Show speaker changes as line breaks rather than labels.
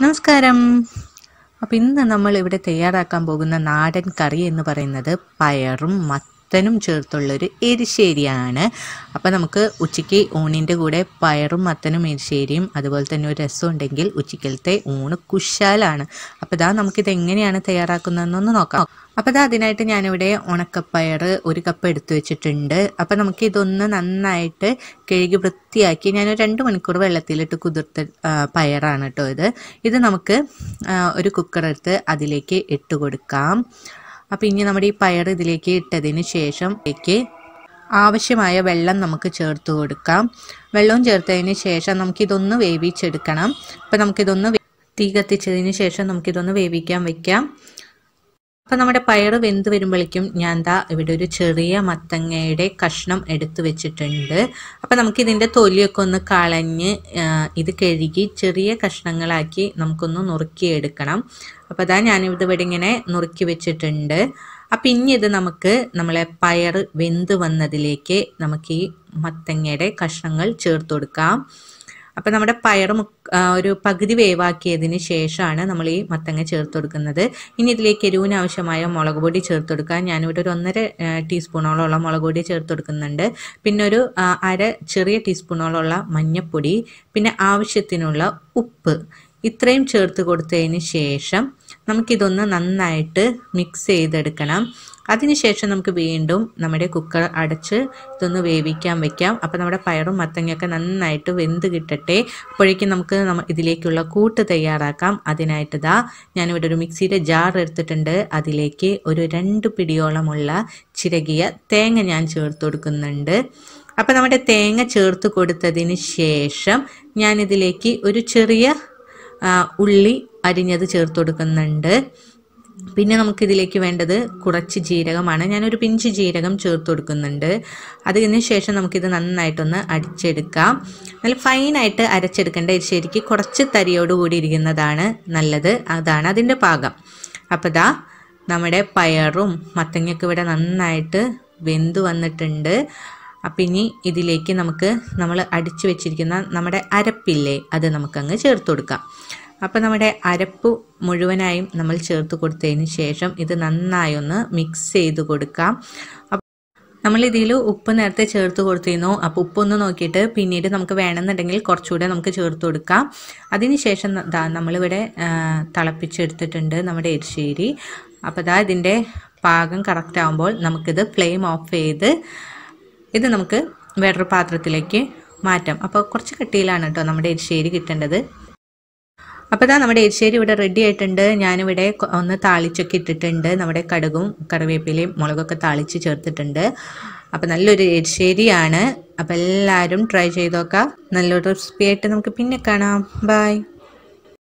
നമസ്കാരം. അപ്പം ഇന്ന് നമ്മൾ ഇവിടെ തയ്യാറാക്കാൻ പോകുന്ന നാടൻ കറി എന്ന് പറയുന്നത് പയറും മത്തനും ചേർത്തുള്ളൊരു എരിശ്ശേരിയാണ്. അപ്പോൾ നമുക്ക് ഉച്ചയ്ക്ക് ഊണിന്റെ കൂടെ പയറും മത്തനും എരിശ്ശേരിയും അതുപോലെ തന്നെ ഒരു രസം ഉണ്ടെങ്കിൽ ഉച്ചയ്ക്കലത്തെ ഊണ് കുശാലാണ്. അപ്പോൾ ഇതാ നമുക്കിത് എങ്ങനെയാണ് തയ്യാറാക്കുന്നതെന്നൊന്ന് നോക്കാം. അപ്പോൾ ഇതാ അതിനായിട്ട് ഞാനിവിടെ ഉണക്കപ്പയർ ഒരു കപ്പ് എടുത്തു വെച്ചിട്ടുണ്ട്. അപ്പോൾ നമുക്ക് ഇതൊന്ന് നന്നായിട്ട് കഴുകി വൃത്തിയാക്കി ഞാൻ രണ്ട് മണിക്കൂർ വെള്ളത്തിലിട്ട് കുതിർത്ത പയറാണ് കേട്ടോ ഇത്. ഇത് നമുക്ക് ഒരു കുക്കർ എടുത്ത് അതിലേക്ക് ഇട്ട് കൊടുക്കാം. അപ്പോൾ ഇനി നമ്മുടെ ഈ പയർ ഇതിലേക്ക് ഇട്ടതിന് ശേഷം ആവശ്യമായ വെള്ളം നമുക്ക് ചേർത്ത് കൊടുക്കാം. വെള്ളവും ചേർത്തതിന് ശേഷം നമുക്കിതൊന്ന് വേവിച്ചെടുക്കണം. അപ്പോൾ നമുക്കിതൊന്ന് തീ കത്തിച്ചതിന് ശേഷം നമുക്കിതൊന്ന് വേവിക്കാൻ വെക്കാം. അപ്പം നമ്മുടെ പയർ വെന്ത് വരുമ്പോഴേക്കും ഞാൻ ദാ ഇവിടെ ഒരു ചെറിയ മത്തങ്ങയുടെ കഷ്ണം എടുത്തു വെച്ചിട്ടുണ്ട്. അപ്പം നമുക്കിതിന്റെ തൊലിയൊക്കെ ഒന്ന് കളഞ്ഞ് ഇത് കഴുകി ചെറിയ കഷ്ണങ്ങളാക്കി നമുക്കൊന്ന് നുറുക്കിയെടുക്കണം. അപ്പോൾ അതാ ഞാനിത് ഇവിടെ ഇങ്ങനെ നുറുക്കി വെച്ചിട്ടുണ്ട്. അപ്പം ഇനി ഇത് നമുക്ക് നമ്മളെ പയർ വെന്ത് വന്നതിലേക്ക് നമുക്ക് ഈ മത്തങ്ങയുടെ കഷ്ണങ്ങൾ ചേർത്ത് കൊടുക്കാം. അപ്പം നമ്മുടെ പയർ ഒരു പകുതി വേവാക്കിയതിന് ശേഷമാണ് നമ്മൾ ഈ മത്തങ്ങ ചേർത്ത് കൊടുക്കുന്നത്. ഇനി ഇതിലേക്ക് എരിവിന് ആവശ്യമായ മുളക് പൊടി ചേർത്ത് കൊടുക്കാം ഞാനിവിടെ ഒരു ഒന്നര ടീസ്പൂണോളമുള്ള മുളക് പൊടി ചേർത്ത് കൊടുക്കുന്നുണ്ട്. പിന്നെ ഒരു അര ചെറിയ ടീസ്പൂണോളമുള്ള മഞ്ഞൾപ്പൊടി പിന്നെ ആവശ്യത്തിനുള്ള ഉപ്പ്. ഇത്രയും ചേർത്ത് കൊടുത്തതിന് ശേഷം നമുക്കിതൊന്ന് നന്നായിട്ട് മിക്സ് ചെയ്തെടുക്കണം. അതിനുശേഷം നമുക്ക് വീണ്ടും നമ്മുടെ കുക്കർ അടച്ച് ഇതൊന്ന് വേവിക്കാൻ വെക്കാം. അപ്പോൾ നമ്മുടെ പയറും മത്തങ്ങയൊക്കെ നന്നായിട്ട് വെന്ത് കിട്ടട്ടെ. അപ്പോഴേക്കും നമുക്ക് ഇതിലേക്കുള്ള കൂട്ട് തയ്യാറാക്കാം. അതിനായിട്ട് ഇതാ ഞാനിവിടെ ഒരു മിക്സിയുടെ ജാർ എടുത്തിട്ടുണ്ട്. അതിലേക്ക് ഒരു രണ്ട് പിടിയോളമുള്ള ചിരകിയ തേങ്ങ ഞാൻ ചേർത്ത് കൊടുക്കുന്നുണ്ട്. അപ്പോൾ നമ്മുടെ തേങ്ങ ചേർത്ത് കൊടുത്തതിന് ശേഷം ഞാനിതിലേക്ക് ഒരു ചെറിയ ഉള്ളി അരിഞ്ഞത് ചേർത്ത് കൊടുക്കുന്നുണ്ട്. പിന്നെ നമുക്കിതിലേക്ക് വേണ്ടത് കുറച്ച് ജീരകമാണ്. ഞാനൊരു പിഞ്ച് ജീരകം ചേർത്ത് കൊടുക്കുന്നുണ്ട്. അതിന് ശേഷം നമുക്കിത് നന്നായിട്ടൊന്ന് അടിച്ചെടുക്കാം. നല്ല ഫൈനായിട്ട് അരച്ചെടുക്കേണ്ട ശരിക്ക് കുറച്ച് തരിയോട് കൂടി ഇരിക്കുന്നതാണ് നല്ലത്. അതാണ് അതിന്റെ പാകം. അപ്പോൾ ദാ നമ്മുടെ പയറും മത്തങ്ങയൊക്കെ ഇവിടെ നന്നായിട്ട് വെന്ത് വന്നിട്ടുണ്ട്. അപ്പം ഇനി ഇതിലേക്ക് നമുക്ക് നമ്മൾ അടിച്ചു വെച്ചിരിക്കുന്ന നമ്മുടെ അരപ്പില്ലേ അത് നമുക്കങ്ങ് ചേർത്ത് കൊടുക്കാം. അപ്പം നമ്മുടെ അരപ്പ് മുഴുവനായും നമ്മൾ ചേർത്ത് കൊടുത്തതിന് ശേഷം ഇത് നന്നായി ഒന്ന് മിക്സ് ചെയ്ത് കൊടുക്കാം. നമ്മളിതിൽ ഉപ്പ് നേരത്തെ ചേർത്ത് കൊടുത്തിരുന്നു. അപ്പോൾ ഉപ്പൊന്ന് നോക്കിയിട്ട് പിന്നീട് നമുക്ക് വേണമെന്നുണ്ടെങ്കിൽ കുറച്ചുകൂടെ നമുക്ക് ചേർത്ത് കൊടുക്കാം. അതിനുശേഷം നമ്മളിവിടെ തിളപ്പിച്ചെടുത്തിട്ടുണ്ട് നമ്മുടെ എരിശ്ശേരി. അപ്പോൾ ദാ ഇതിന്റെ പാകം കറക്റ്റ് ആകുമ്പോൾ നമുക്കിത് ഫ്ലെയിം ഓഫ് ചെയ്ത് ഇത് നമുക്ക് വേറൊരു പാത്രത്തിലേക്ക് മാറ്റാം. അപ്പോൾ കുറച്ച് കട്ടിയിലാണ് കേട്ടോ നമ്മുടെ എരിശ്ശേരി കിട്ടേണ്ടത്. അപ്പോൾ ഇതാ നമ്മുടെ എരിശ്ശേരി ഇവിടെ റെഡി ആയിട്ടുണ്ട്. ഞാനിവിടെ ഒന്ന് താളിച്ചൊക്കെ ഇട്ടിട്ടുണ്ട്. നമ്മുടെ കടുകും കറിവേപ്പിലയും മുളകൊക്കെ താളിച്ച് ചേർത്തിട്ടുണ്ട്. അപ്പോൾ നല്ലൊരു എരിശ്ശേരിയാണ്. അപ്പോൾ എല്ലാവരും ട്രൈ ചെയ്ത് നോക്കാം. നല്ലൊരു റെസിപ്പി ആയിട്ട് നമുക്ക് പിന്നെ കാണാം. ബൈ